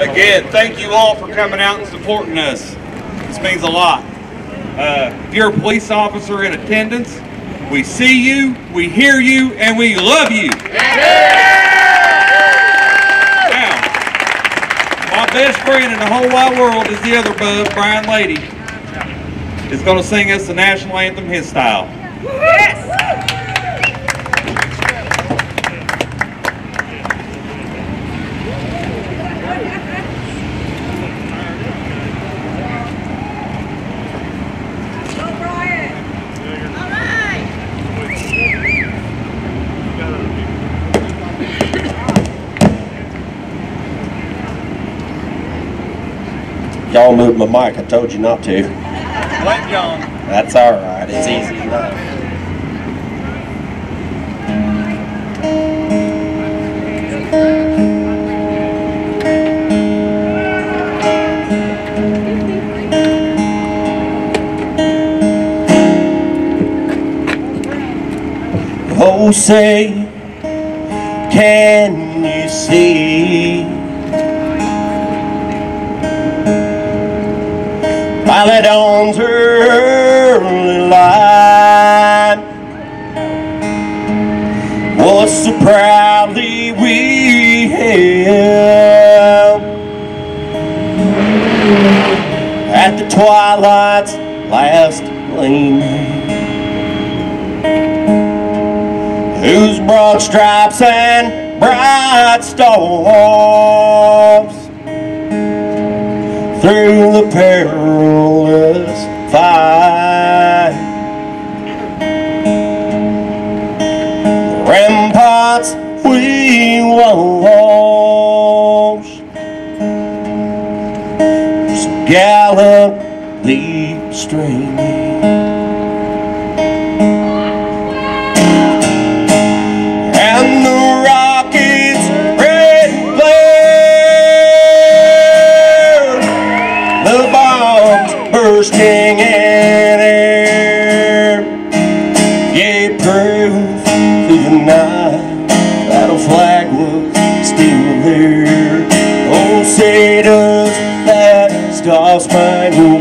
Again, thank you all for coming out and supporting us. This means a lot. Uh, if you're a police officer in attendance, we see you, we hear you, and we love you. Now, my best friend in the whole wide world is the other bub, Brian Lady, is going to sing us the national anthem his style. Go, Brian. All right. Y'all moved my mic. I told you not to. Blame John. That's all right. It's easy enough. Oh, say, can you see? The dawn's early light. Was so proudly we hailed. At the twilight's last gleam. Whose broad stripes and bright stars through the perilous fight. The ramparts we watch, so gallantly streaming. And the rockets red the bombs bursting. straight through the night. That old flag was still there. Oh, say does that star-spangled